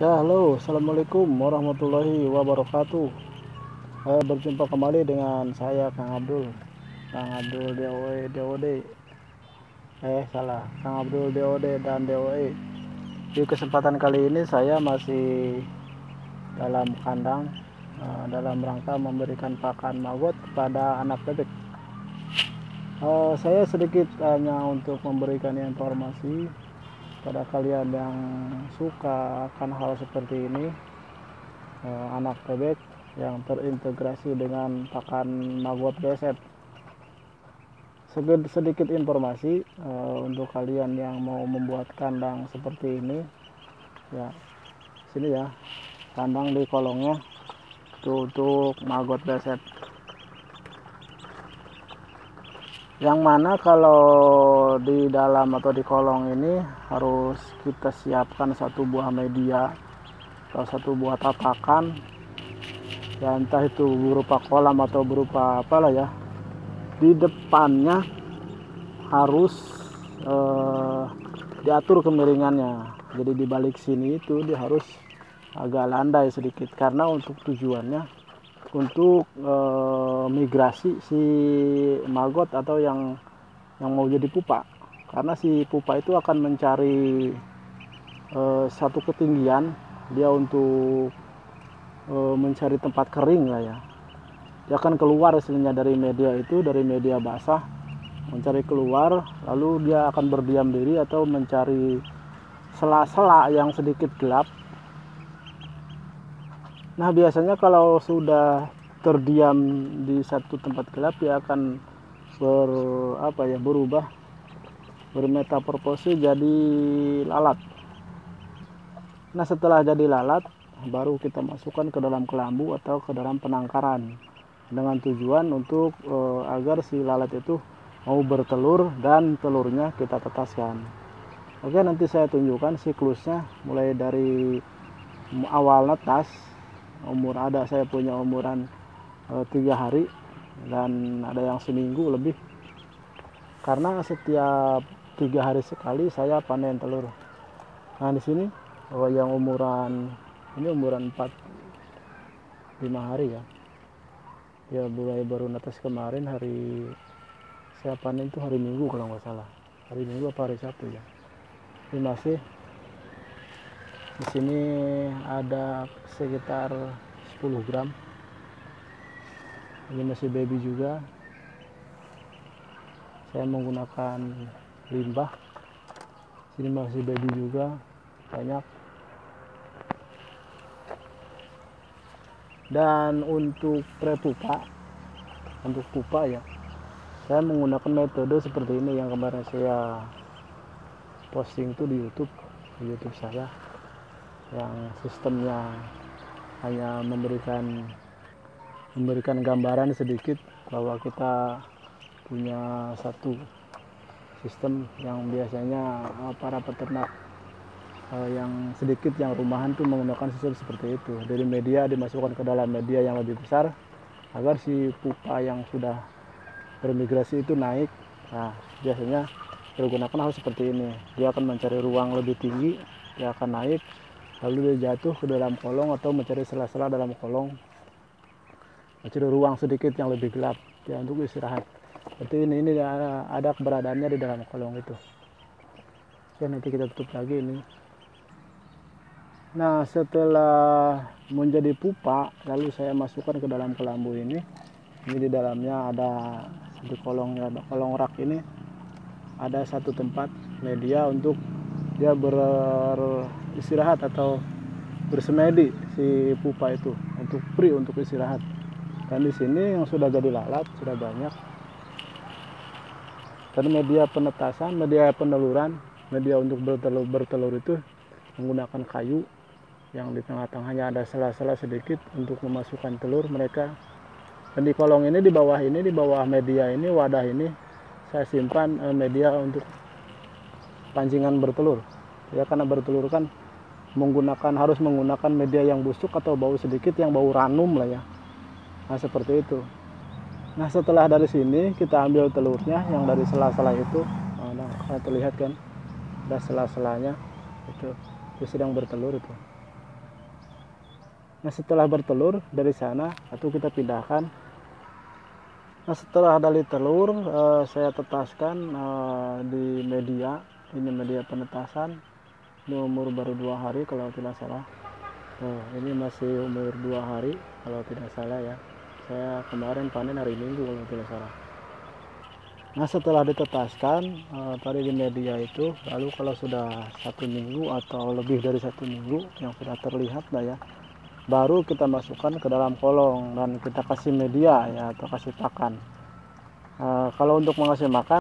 Ya, halo, assalamualaikum warahmatullahi wabarakatuh. Eh, berjumpa kembali dengan saya Kang Abdul, Kang Abdul DOE DOD. Eh, salah, Kang Abdul DOD dan DOE. Di kesempatan kali ini saya masih dalam kandang eh, dalam rangka memberikan pakan magot kepada anak bebek. Eh, saya sedikit hanya untuk memberikan informasi pada kalian yang suka akan hal seperti ini eh, anak bebek yang terintegrasi dengan pakan magot beset sedikit informasi eh, untuk kalian yang mau membuat kandang seperti ini ya sini ya kandang di kolongnya itu untuk magot beset yang mana kalau di dalam atau di kolong ini harus kita siapkan satu buah media atau satu buah tatakan. Ya entah itu berupa kolam atau berupa apalah ya. Di depannya harus eh, diatur kemiringannya. Jadi di balik sini itu dia harus agak landai sedikit karena untuk tujuannya untuk e, migrasi si maggot atau yang yang mau jadi pupa. Karena si pupa itu akan mencari e, satu ketinggian dia untuk e, mencari tempat kering lah ya. Dia akan keluar hasilnya dari media itu dari media basah mencari keluar lalu dia akan berdiam diri atau mencari sela-sela yang sedikit gelap Nah biasanya kalau sudah terdiam di satu tempat gelap dia akan ber apa ya berubah bermetaproposi jadi lalat. Nah setelah jadi lalat baru kita masukkan ke dalam kelambu atau ke dalam penangkaran dengan tujuan untuk e, agar si lalat itu mau bertelur dan telurnya kita tetaskan. Oke nanti saya tunjukkan siklusnya mulai dari awal netas umur ada saya punya umuran e, tiga hari dan ada yang seminggu lebih. Karena setiap tiga hari sekali saya panen telur. Nah di sini oh, yang umuran ini umuran 4 lima hari ya. Ya mulai baru netes kemarin hari saya panen itu hari minggu kalau nggak salah. Hari minggu apa hari sabtu ya? Ini masih di sini ada sekitar 10 gram. Ini masih baby juga. Saya menggunakan limbah. Sini masih baby juga banyak. Dan untuk prepupa untuk pupa ya saya menggunakan metode seperti ini yang kemarin saya posting tuh di YouTube di YouTube saya yang sistemnya hanya memberikan memberikan gambaran sedikit bahwa kita punya satu sistem yang biasanya eh, para peternak eh, yang sedikit yang rumahan tuh menggunakan sistem seperti itu. Dari media dimasukkan ke dalam media yang lebih besar agar si pupa yang sudah bermigrasi itu naik. Nah biasanya digunakan hal seperti ini. Dia akan mencari ruang lebih tinggi dia akan naik lalu dia jatuh ke dalam kolong atau mencari sela-sela dalam kolong. Mencari ruang sedikit yang lebih gelap ya untuk istirahat. Seperti ini ini ada, ada keberadaannya di dalam kolong itu. Oke nanti kita tutup lagi ini. Nah setelah menjadi pupa lalu saya masukkan ke dalam kelambu ini. Ini di dalamnya ada di kolongnya ada kolong rak ini. Ada satu tempat media untuk dia beristirahat atau bersemedi si pupa itu untuk free untuk istirahat. Dan di sini yang sudah jadi lalat sudah banyak. Dan media penetasan media peneluran media untuk bertelur bertelur itu menggunakan kayu yang di tengah-tengahnya ada sela-sela sedikit untuk memasukkan telur mereka. Dan di kolong ini di bawah ini di bawah media ini wadah ini saya simpan eh, media untuk pancingan bertelur. Ya karena bertelur kan menggunakan harus menggunakan media yang busuk atau bau sedikit yang bau ranum lah ya. Nah seperti itu. Nah setelah dari sini kita ambil telurnya yang dari sela-sela itu. Nah terlihat kan ada sela-selanya itu itu sedang bertelur itu. Nah setelah bertelur dari sana itu kita pindahkan. Nah setelah dari telur eh, saya tetaskan eh, di media ini media penetasan umur baru dua hari kalau tidak salah. Tuh, ini masih umur dua hari kalau tidak salah ya. Saya kemarin panen hari minggu kalau tidak salah. Nah setelah ditetaskan uh, tadi di media itu, lalu kalau sudah satu minggu atau lebih dari satu minggu yang sudah terlihat lah ya, baru kita masukkan ke dalam kolong dan kita kasih media ya atau kasih pakan. Uh, kalau untuk mengasih makan